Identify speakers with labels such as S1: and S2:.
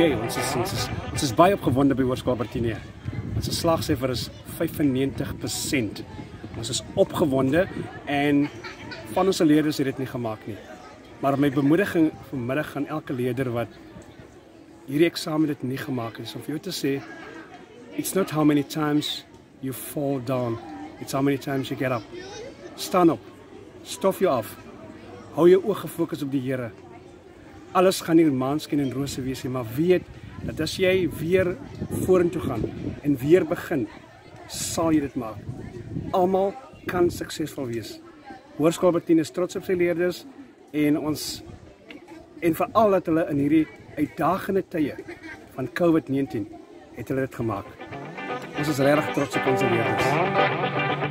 S1: jy? Ons is ons is, ons is baie opgewonde by Hoërskool Bertinia. Ons slaagsyfer is 95%. Ons is opgewonde en van ons leerders het dit nie gemaak nie. Maar my bemoediging vanmiddag aan elke leerder wat hierdie eksamen dit nie gemaak het, is om vir jou te sê it's not how many times you fall down, it's how many times you get up. Staan op. Stof jou af. Hou jou oë gefokus op die Here. Alles gaan nie maanskyn en rose wees nie, maar weet dat as jy weer vorentoe gaan en weer begin, sal jy dit maak. Almal kan suksesvol wees. Hoërskool Bertine is trots op sy leerders en ons en veral dat hulle in hierdie uitdagende tye van COVID-19 het hulle dit gemaak. Ons is regtig trots op ons leerders.